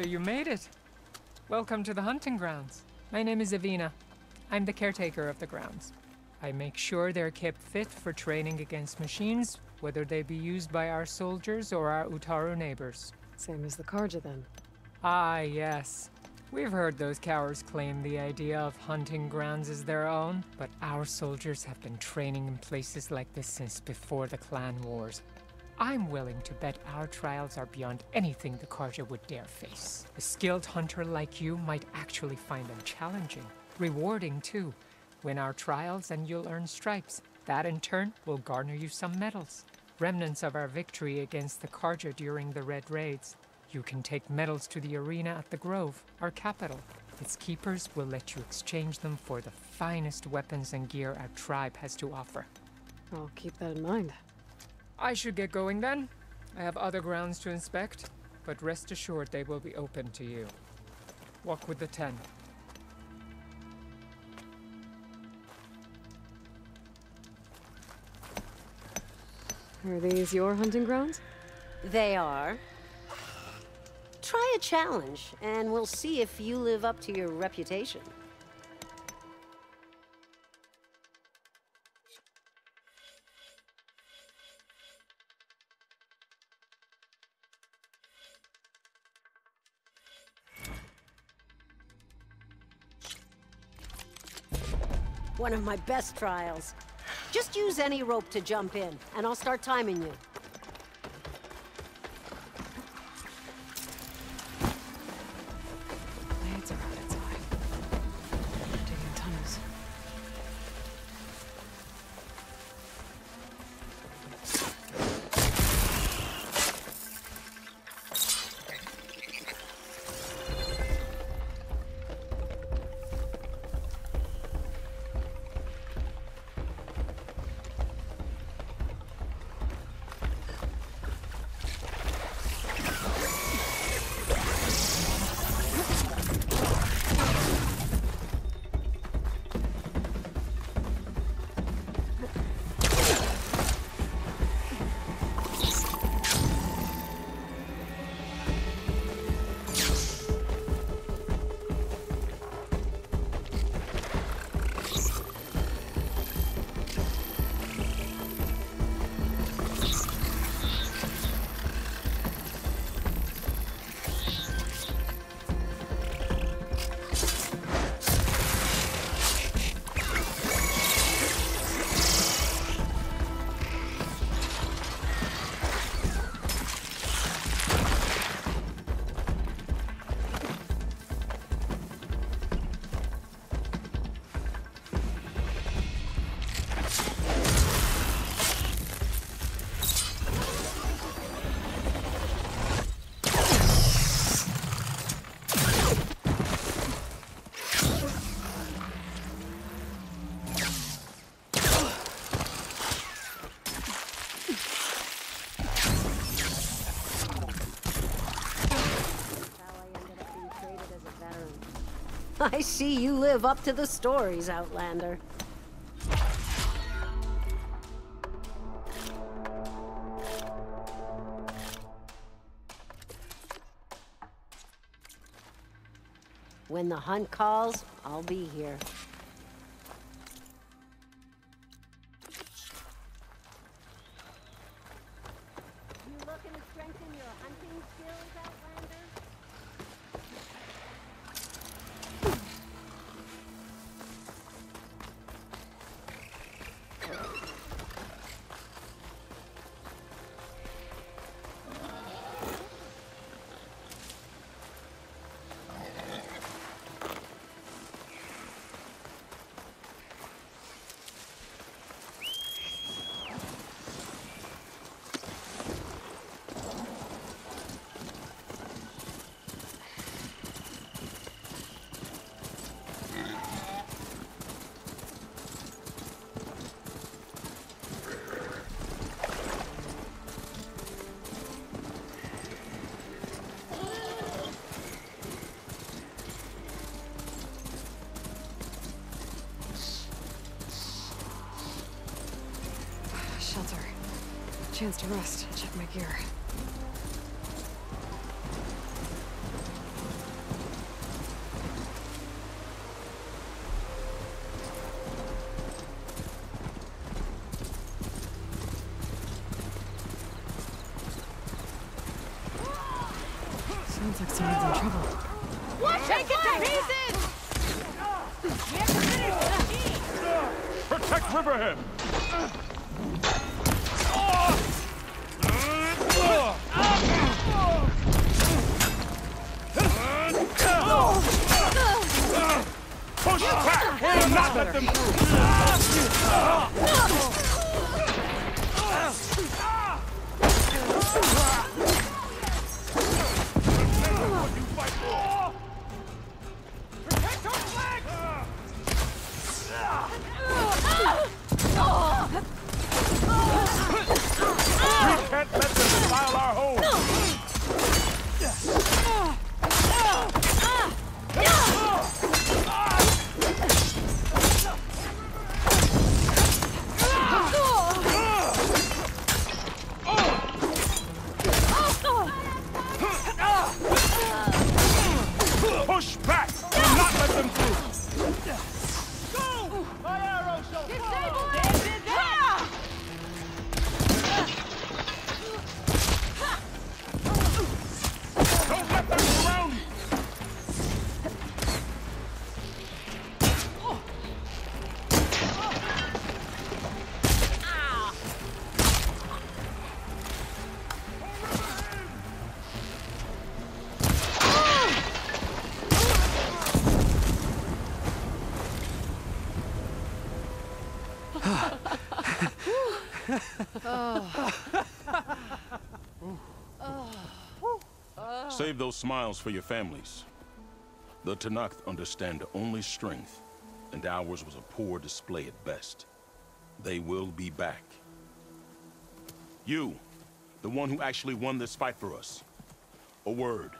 So you made it. Welcome to the hunting grounds. My name is Avina. I'm the caretaker of the grounds. I make sure they're kept fit for training against machines, whether they be used by our soldiers or our Utaru neighbors. Same as the Carja then. Ah, yes. We've heard those cowards claim the idea of hunting grounds as their own, but our soldiers have been training in places like this since before the clan wars. I'm willing to bet our trials are beyond anything the Carja would dare face. A skilled hunter like you might actually find them challenging, rewarding too. Win our trials and you'll earn stripes. That in turn will garner you some medals. Remnants of our victory against the Carja during the Red Raids. You can take medals to the arena at the Grove, our capital. Its keepers will let you exchange them for the finest weapons and gear our tribe has to offer. I'll keep that in mind. I should get going then. I have other grounds to inspect, but rest assured they will be open to you. Walk with the ten. Are these your hunting grounds? They are. Try a challenge, and we'll see if you live up to your reputation. One of my best trials. Just use any rope to jump in, and I'll start timing you. See you live up to the stories, Outlander. When the hunt calls, I'll be here. chance to rest and check my gear. Sounds like someone's in trouble. Protect Riverhead! Push back! Do not let them through! Smiles for your families. The Tenakth understand only strength, and ours was a poor display at best. They will be back. You, the one who actually won this fight for us. A word.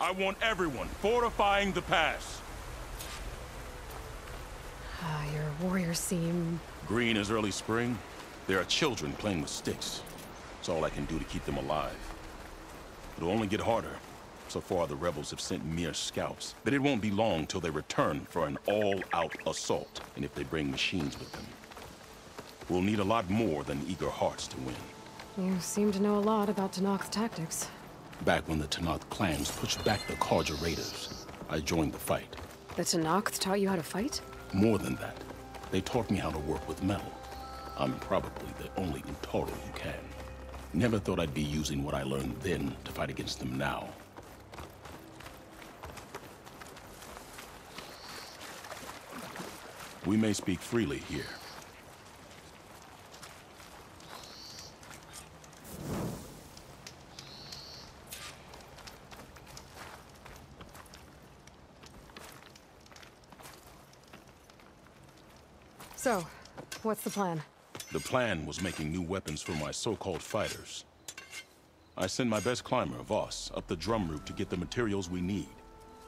I want everyone fortifying the pass. Ah, your warriors seem... Green is early spring. There are children playing with sticks. It's all I can do to keep them alive. It'll only get harder. So far, the rebels have sent mere scouts. But it won't be long till they return for an all-out assault. And if they bring machines with them, we'll need a lot more than eager hearts to win. You seem to know a lot about Tenakth's tactics. Back when the Tenakth clans pushed back the Carja raiders, I joined the fight. The Tenakth taught you how to fight? More than that, they taught me how to work with metal. I'm probably the only Utaru who can. Never thought I'd be using what I learned then to fight against them now. We may speak freely here. So, what's the plan? The plan was making new weapons for my so-called fighters. I send my best climber, Voss, up the drum route to get the materials we need.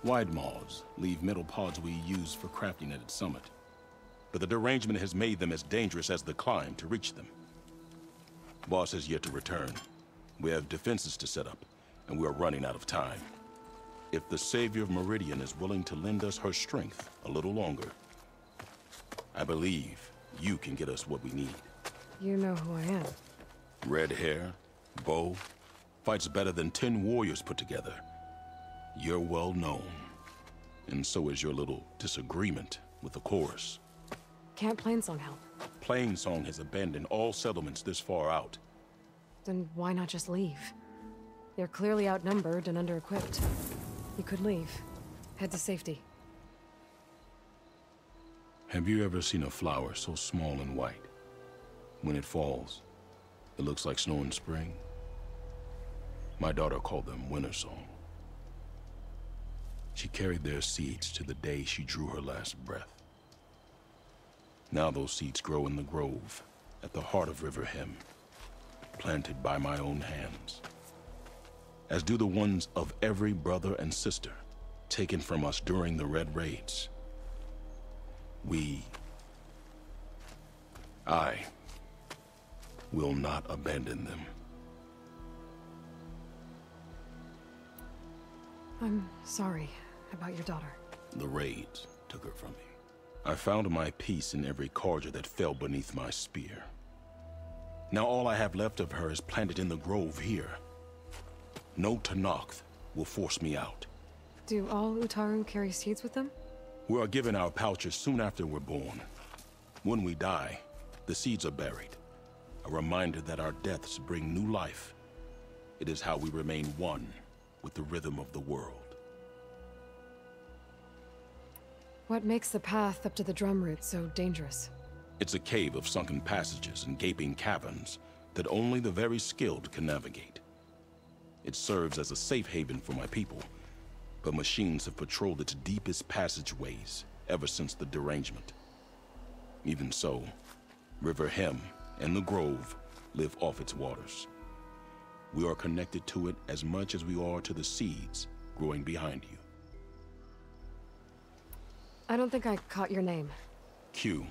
Widemaws leave metal pods we use for crafting at its summit. But the derangement has made them as dangerous as the climb to reach them. Voss has yet to return. We have defenses to set up, and we are running out of time. If the Savior of Meridian is willing to lend us her strength a little longer, I believe you can get us what we need. You know who I am. Red hair, bow, fights better than ten warriors put together. You're well known. And so is your little disagreement with the chorus. Can't Plainsong help? Plainsong has abandoned all settlements this far out. Then why not just leave? They're clearly outnumbered and under-equipped. You could leave. Head to safety. Have you ever seen a flower so small and white? When it falls, it looks like snow in spring. My daughter called them winter song. She carried their seeds to the day she drew her last breath. Now those seeds grow in the grove, at the heart of Riverhymn, planted by my own hands. As do the ones of every brother and sister taken from us during the Red Raids. We... I... will not abandon them. I'm sorry about your daughter. The raids took her from me. I found my peace in every Carja that fell beneath my spear. Now all I have left of her is planted in the grove here. No Tenakth will force me out. Do all Utaru carry seeds with them? We are given our pouches soon after we're born. When we die, the seeds are buried. A reminder that our deaths bring new life. It is how we remain one with the rhythm of the world. What makes the path up to the drum root so dangerous? It's a cave of sunken passages and gaping caverns that only the very skilled can navigate. It serves as a safe haven for my people, but machines have patrolled its deepest passageways ever since the derangement. Even so, Riverhymn and the Grove live off its waters. We are connected to it as much as we are to the seeds growing behind you. I don't think I caught your name. Kue.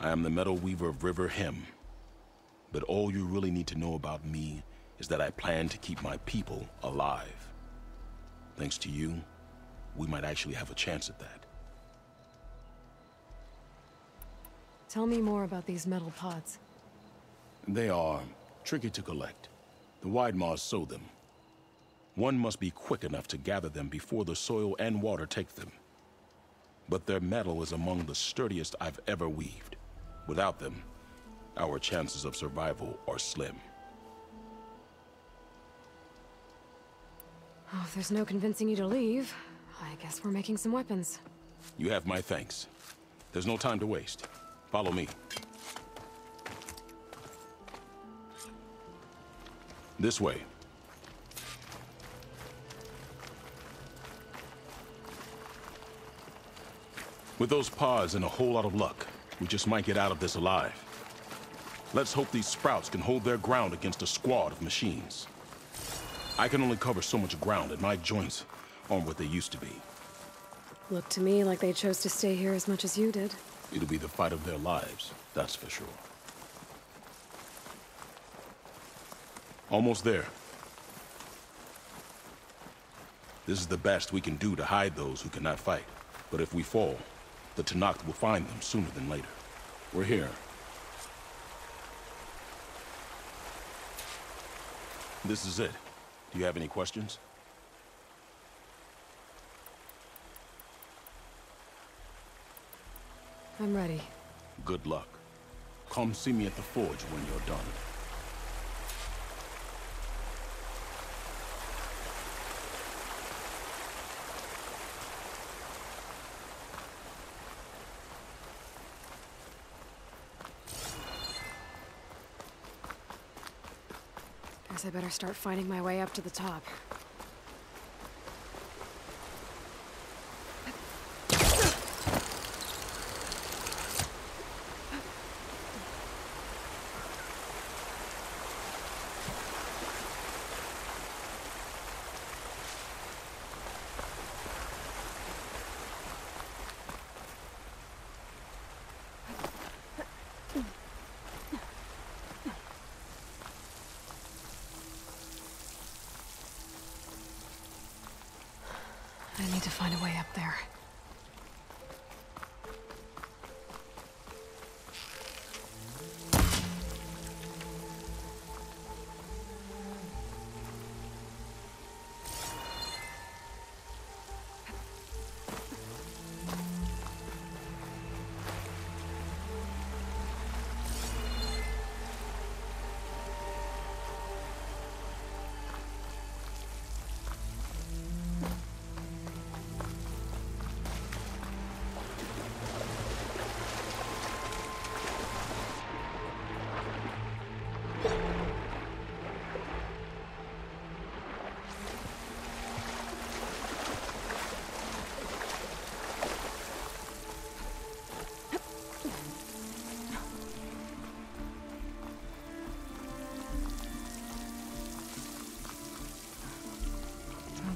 I am the Metal Weaver of Riverhymn. But all you really need to know about me is that I plan to keep my people alive. Thanks to you, we might actually have a chance at that. Tell me more about these metal pods. They are tricky to collect. The Widemaws sow them. One must be quick enough to gather them before the soil and water take them. But their metal is among the sturdiest I've ever weaved. Without them, our chances of survival are slim. Oh, if there's no convincing you to leave, I guess we're making some weapons. You have my thanks. There's no time to waste. Follow me. This way. With those pods and a whole lot of luck, we just might get out of this alive. Let's hope these sprouts can hold their ground against a squad of machines. I can only cover so much ground, and my joints aren't what they used to be. Looked to me like they chose to stay here as much as you did. It'll be the fight of their lives, that's for sure. Almost there. This is the best we can do to hide those who cannot fight. But if we fall, the Tenakth will find them sooner than later. We're here. This is it. Do you have any questions? I'm ready. Good luck. Come see me at the forge when you're done. Guess I better start finding my way up to the top.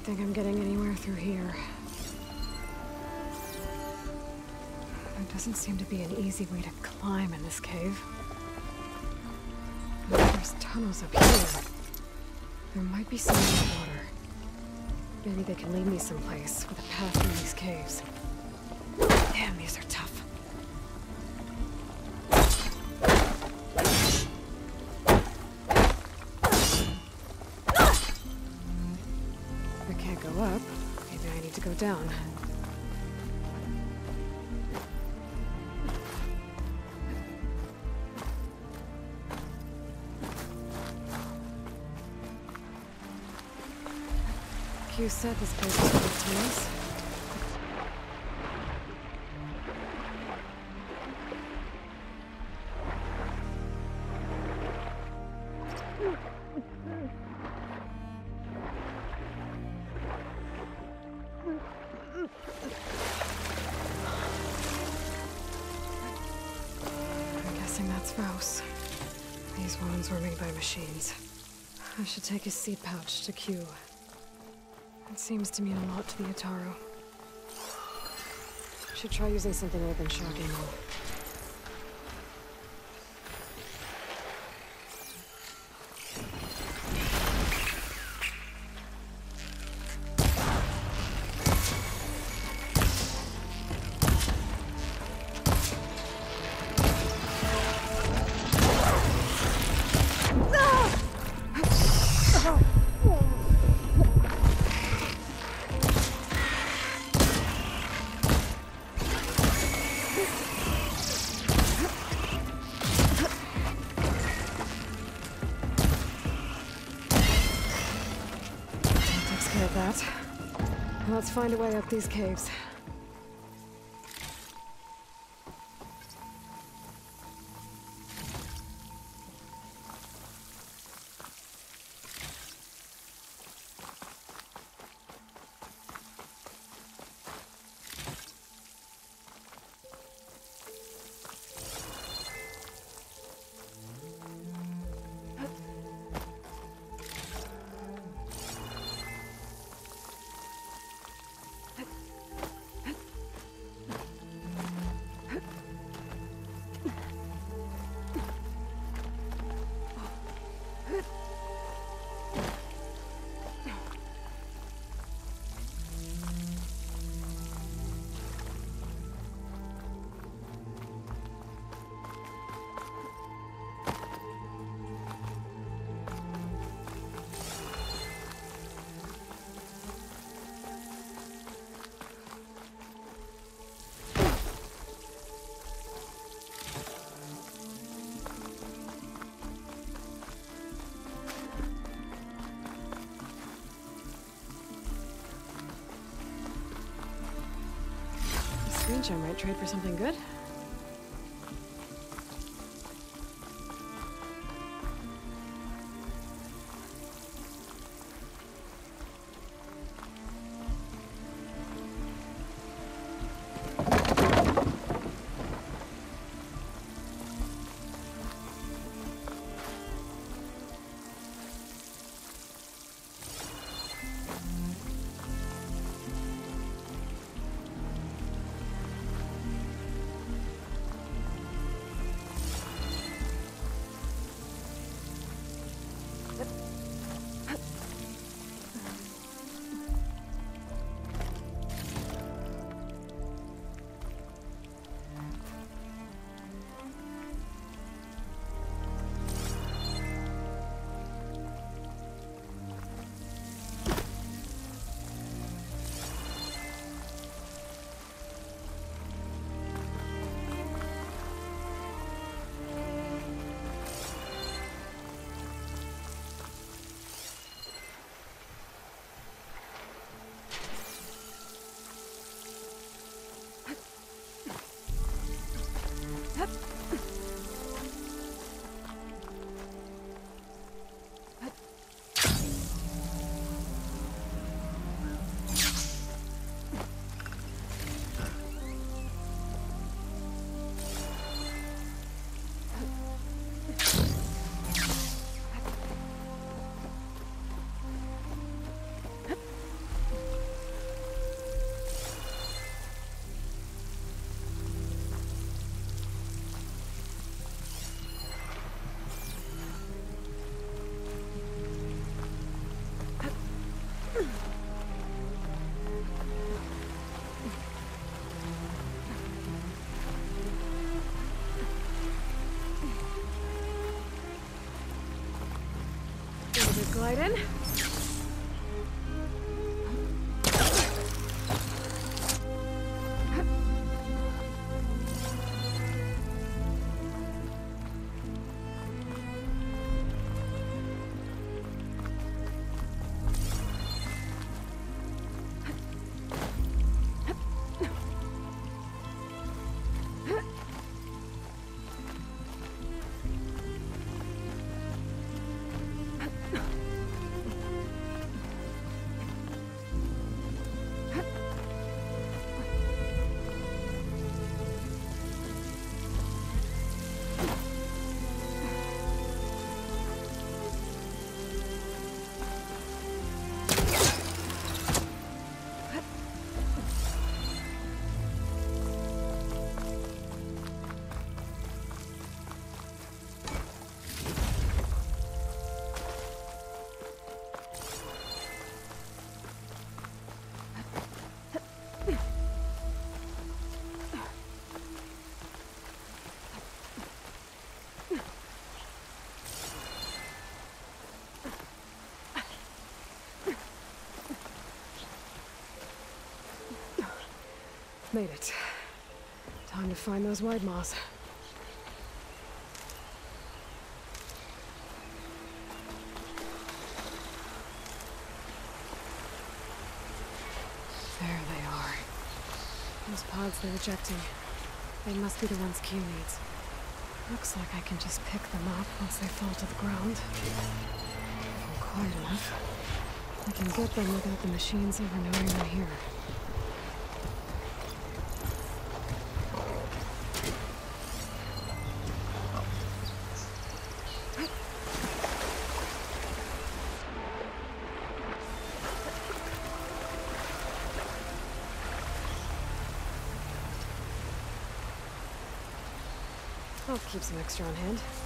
I don't think I'm getting anywhere through here. There doesn't seem to be an easy way to climb in this cave. There's tunnels up here. There might be some water. Maybe they can lead me someplace with a path through these caves. Damn, these are tough. Go down. Kue said this place was full of tunnels. I should take his seed pouch to Kue. It seems to mean a lot to the Utaru. Should try using something other than shock find a way up these caves. Strange I might trade for something good. Glide Made it. Time to find those Widemaws. There they are. Those pods they're ejecting. They must be the ones Kue needs. Looks like I can just pick them up once they fall to the ground. If enough, I can get them without the machines ever knowing I'm here. Extra on hand.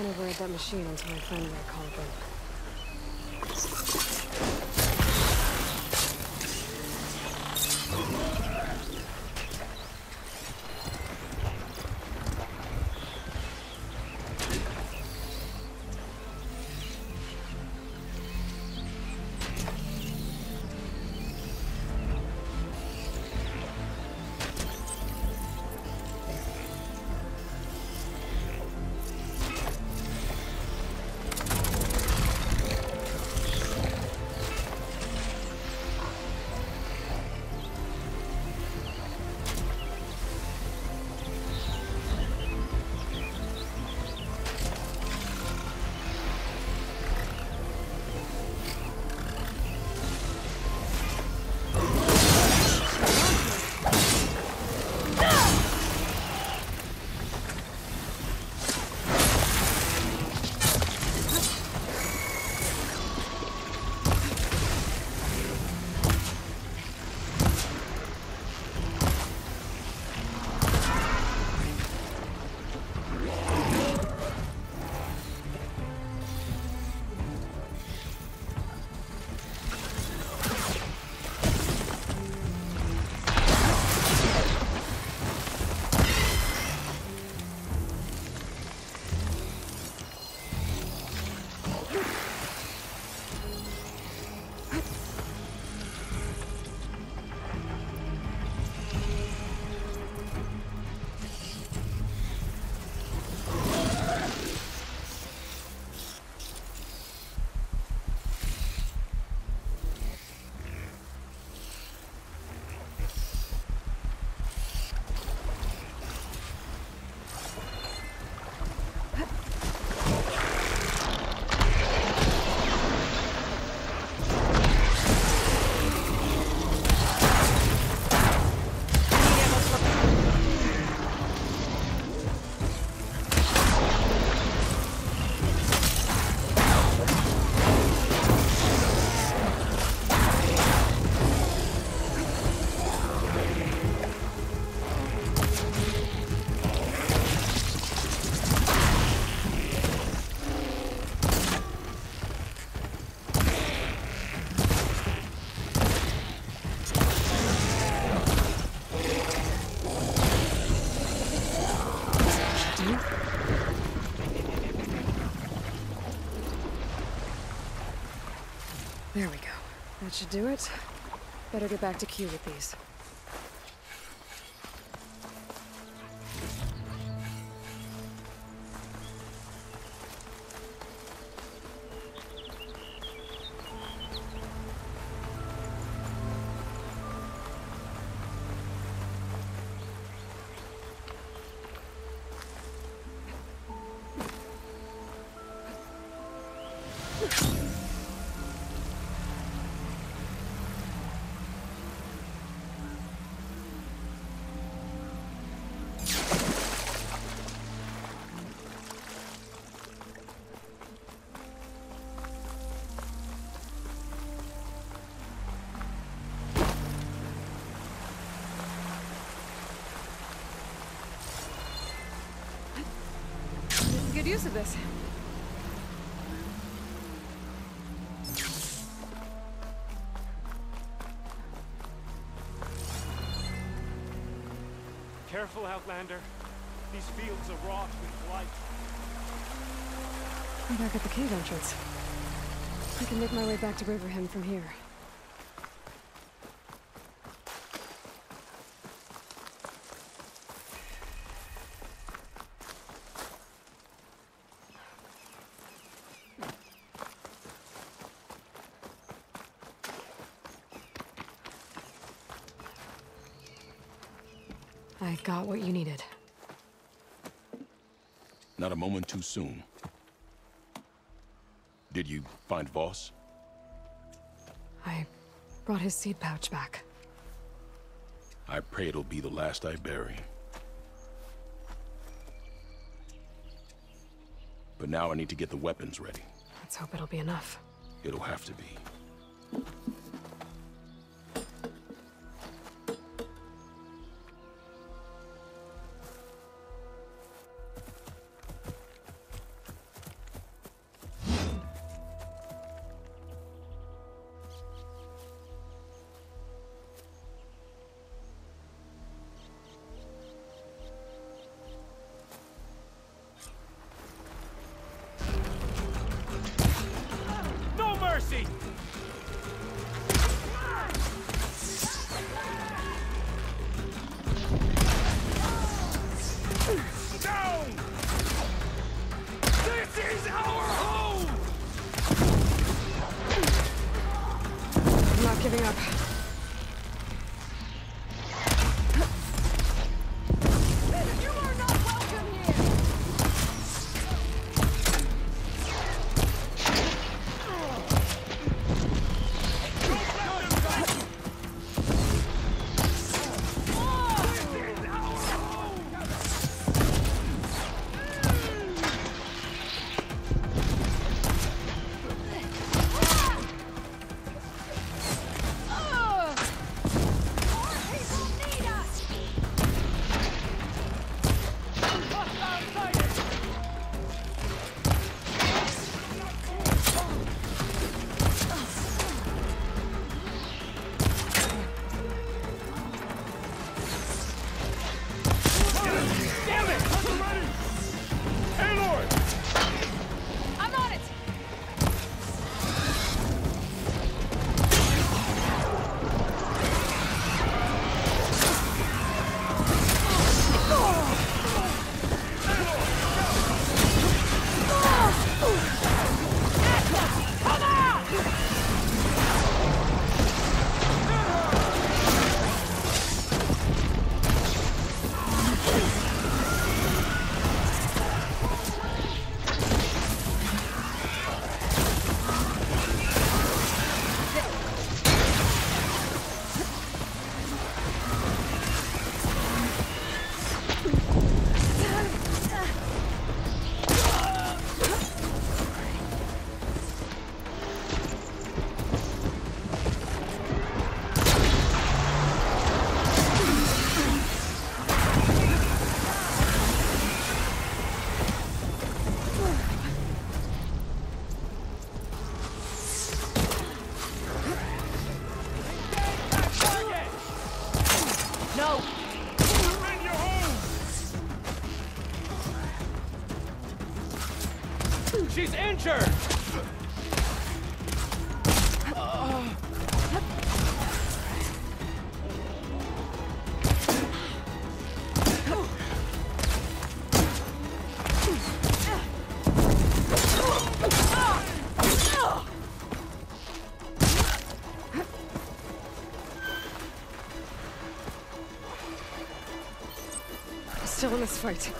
Can't override that machine until I find where I call it in. That should do it. Better get back to Kue with these. Use of this. Careful, Outlander. These fields are wrought with blight. I'm back at the cave entrance. I can make my way back to Riverhymn from here. I got what you needed. Not a moment too soon. Did you find Voss? I brought his seed pouch back. I pray it'll be the last I bury. But now I need to get the weapons ready. Let's hope it'll be enough. It'll have to be. Still in this fight.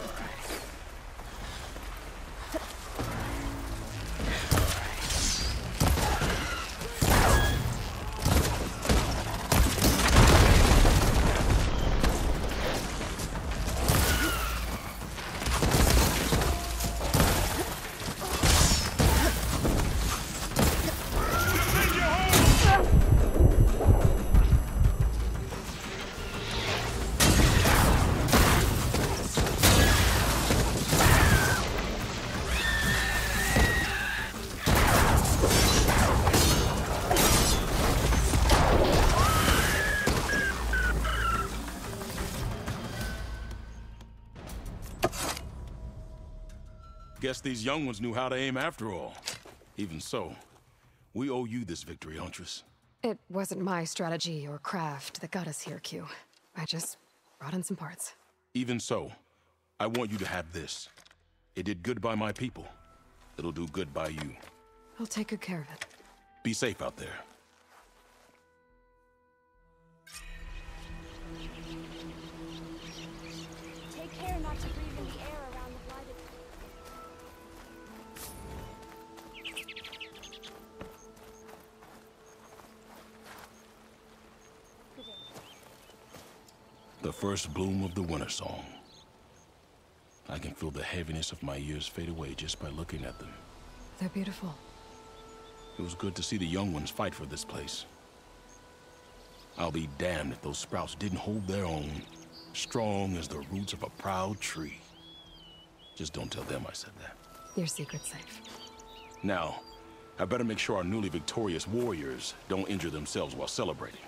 Guess these young ones knew how to aim after all. Even so, we owe you this victory, Huntress. It wasn't my strategy or craft that got us here, Kue. I just brought in some parts. Even so, I want you to have this. It did good by my people. It'll do good by you. I'll take good care of it. Be safe out there. The first bloom of the winter song. I can feel the heaviness of my years fade away just by looking at them. They're beautiful. It was good to see the young ones fight for this place. I'll be damned if those sprouts didn't hold their own, strong as the roots of a proud tree. Just don't tell them I said that. Your secret's safe. Now, I better make sure our newly victorious warriors don't injure themselves while celebrating.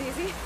Easy?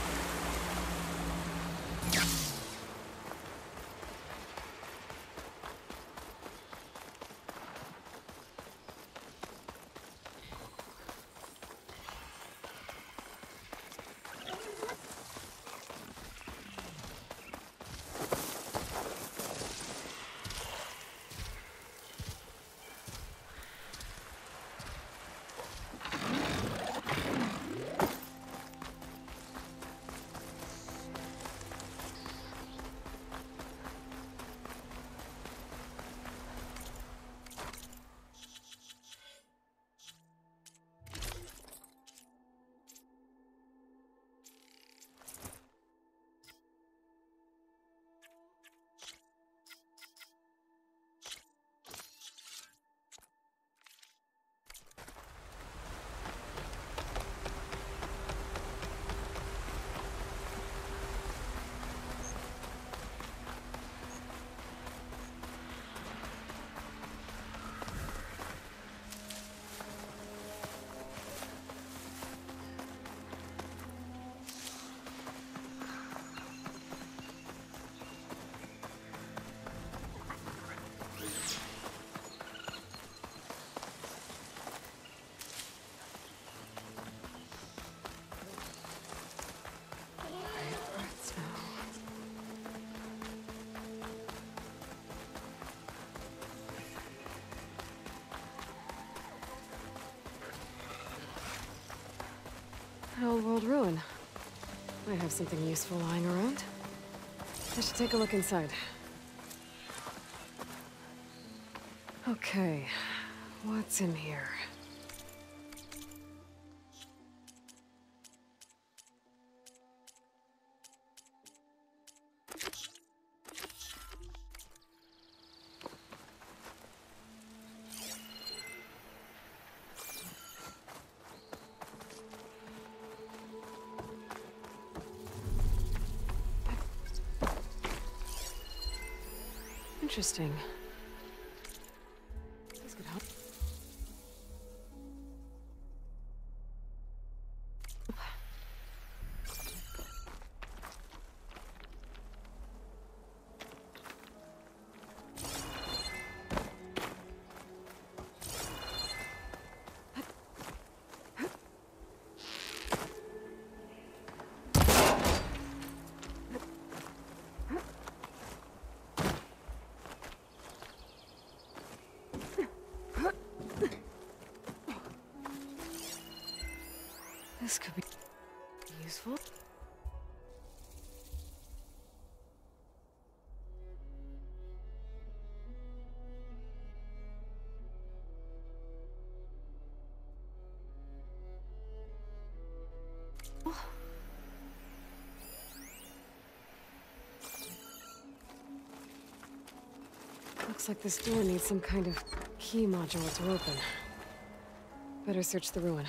An old world ruin. Might have something useful lying around. I should take a look inside. Okay, what's in here? Interesting. Looks like this door needs some kind of key module to open. Better search the ruin.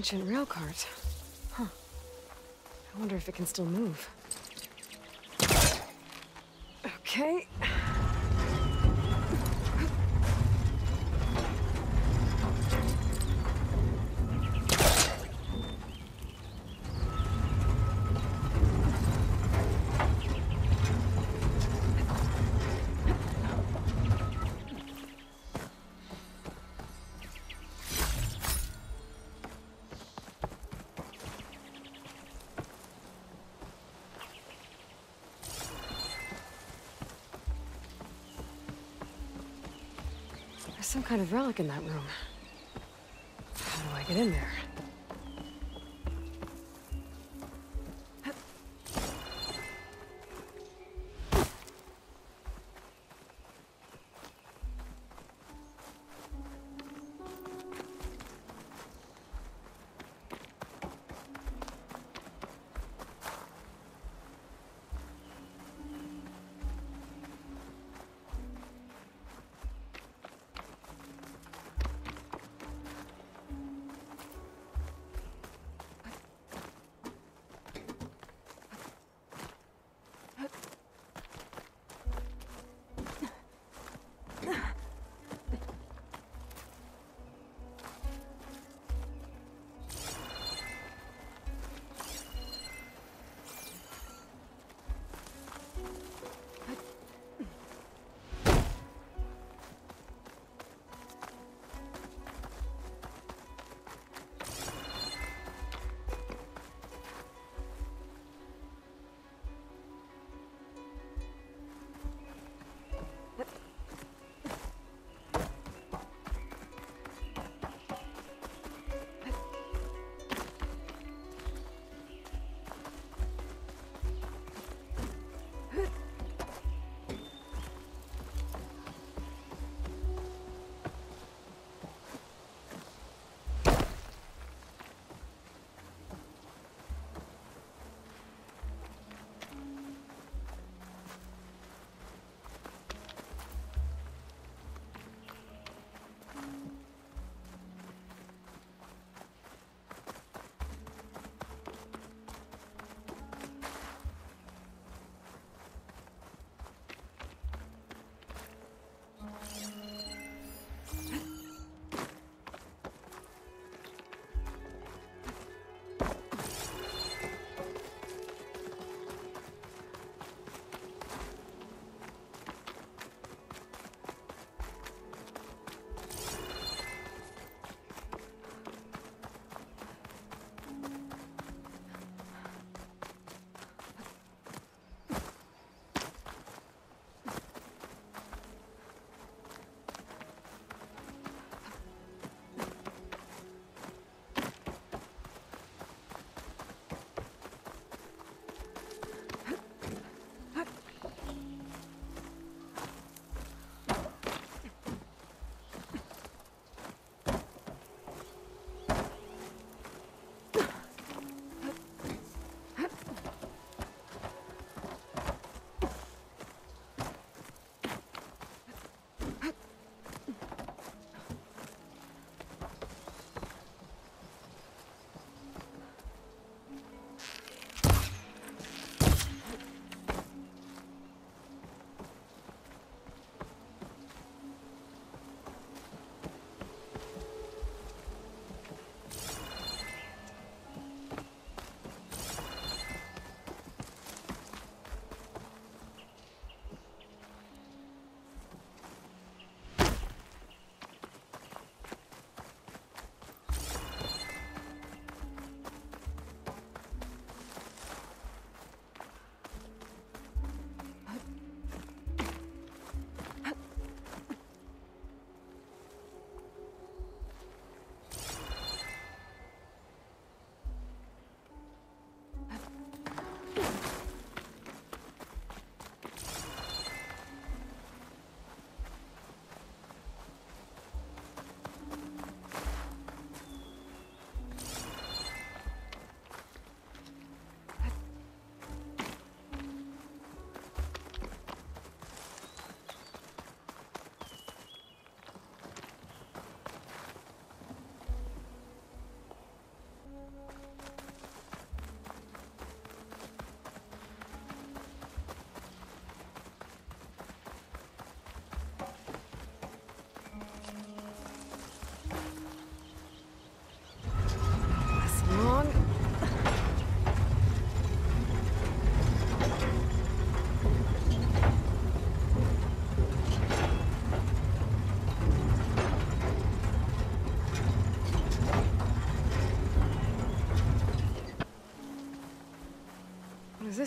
Ancient rail cart. Huh. I wonder if it can still move. Okay. Some kind of relic in that room. How do I get in there?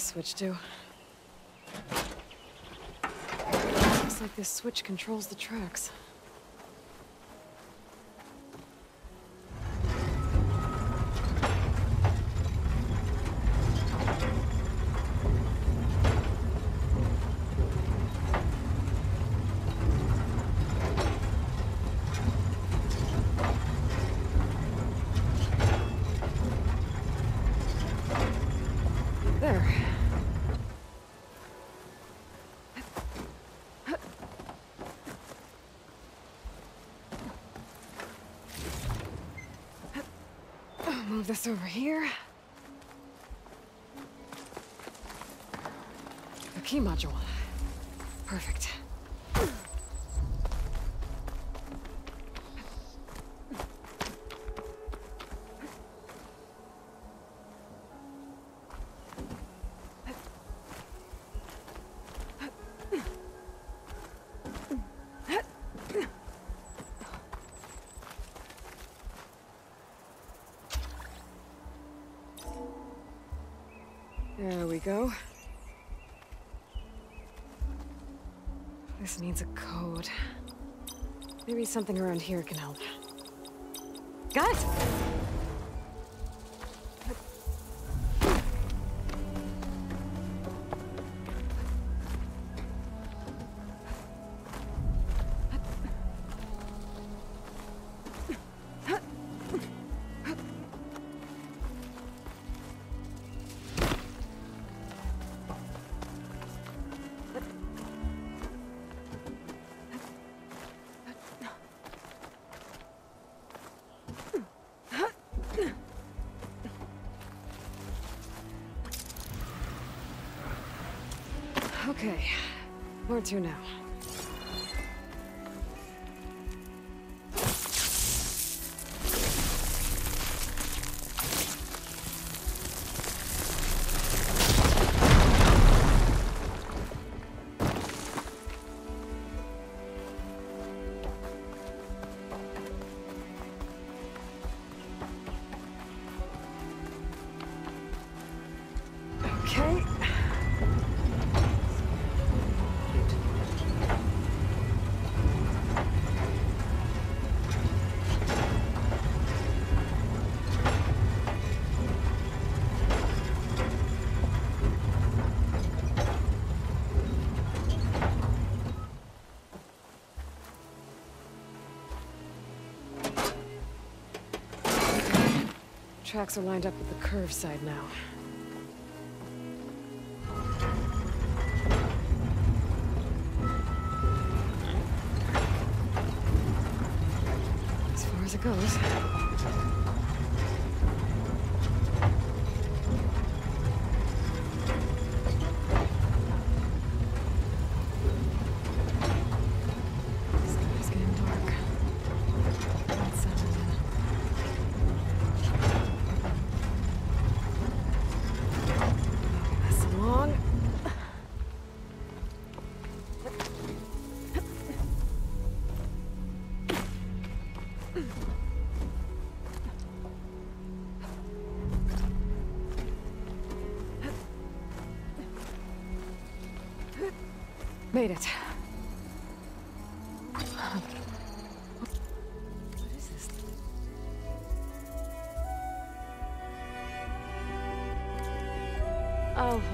This switch do? Looks like this switch controls the tracks. There. This over here. The There we go. This needs a code. Maybe something around here can help. Got it! To now? Tracks are lined up with the curve side now.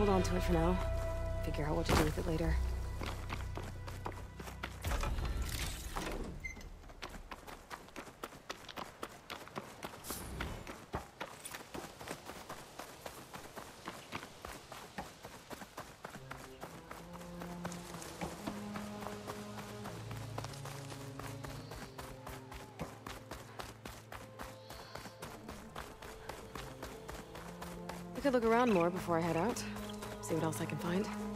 Hold on to it for now. Figure out what to do with it later. I could look around more before I head out. See what else I can find.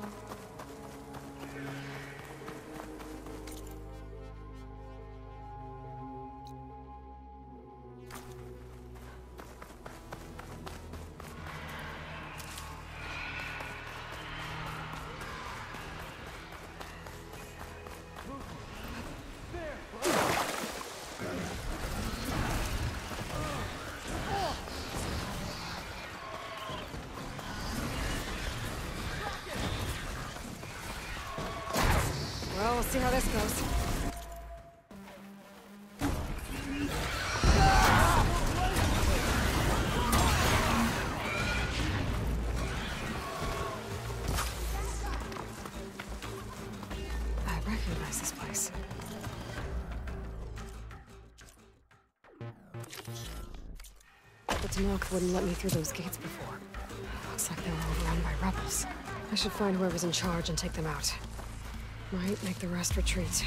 I'll see how this goes. I recognize this place. But Tenakth wouldn't let me through those gates before. Looks like they were overrun by rebels. I should find whoever's in charge and take them out. Might make the rest retreat.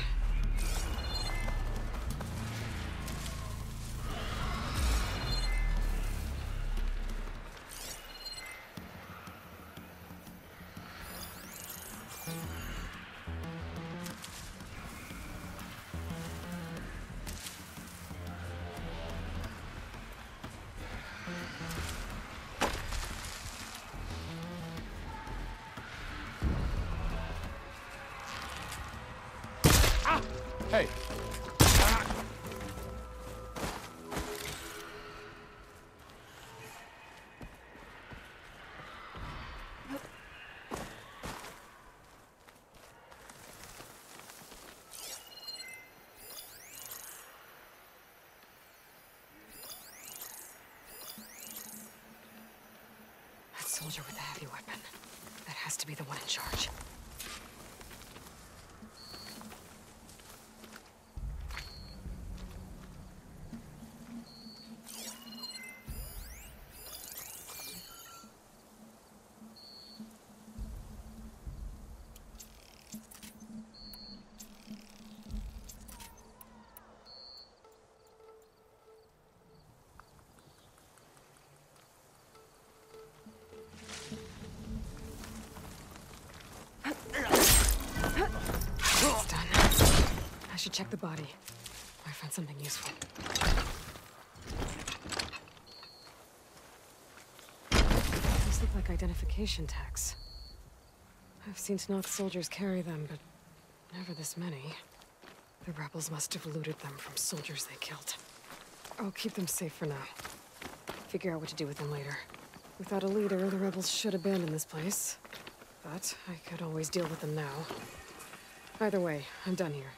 Check the body. I find something useful. These look like identification tags. I've seen Tenakth soldiers carry them, but never this many. The rebels must have looted them from soldiers they killed. I'll keep them safe for now. Figure out what to do with them later. Without a leader, the rebels should abandon this place. But I could always deal with them now. Either way, I'm done here.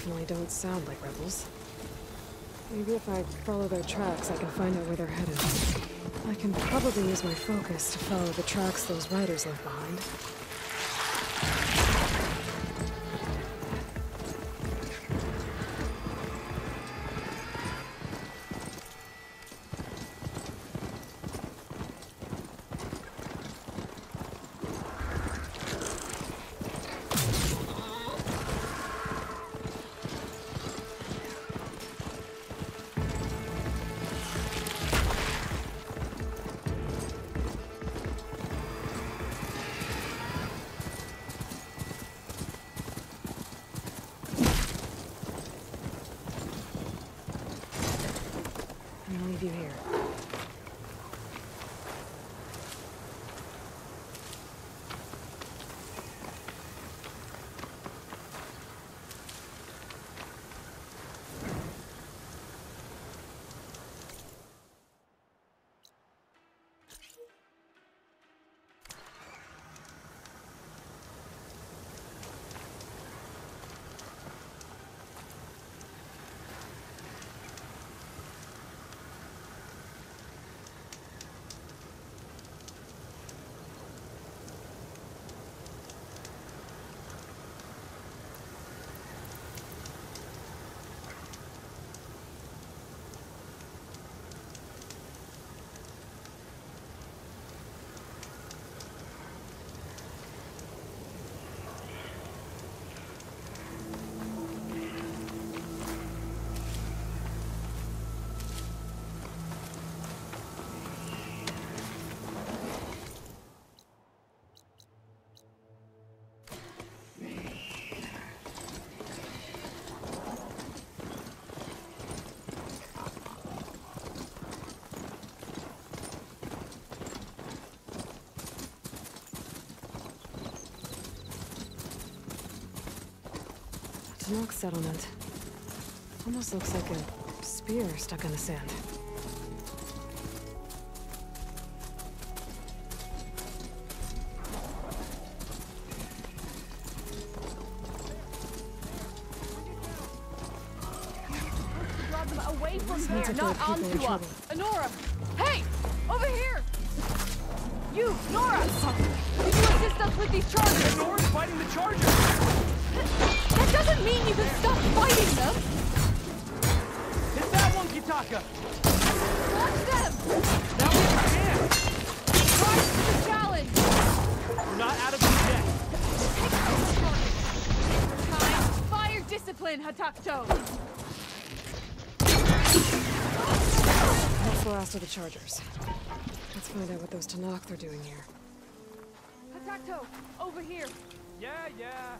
Definitely don't sound like rebels. Maybe if I follow their tracks, I can find out where they're headed. I can probably use my focus to follow the tracks those riders left behind. Tenakth settlement. Almost looks like a spear stuck in the sand. Draw them away from here, not people in onto trouble. us. Honora! Hey! Over here! You, Nora! Can you assist us with these chargers? Nora's fighting the Chargers! That doesn't mean you can stop fighting them! Hit that one, Kitaka! Watch them! That one can! Rise to the challenge! We're not out of this yet! Take those targets! Time! Fire discipline, Hatakto! How far after the Chargers? Let's find out what those Tenakth are doing here. Hatakto! Over here! Yeah, yeah.